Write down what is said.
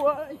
Ой.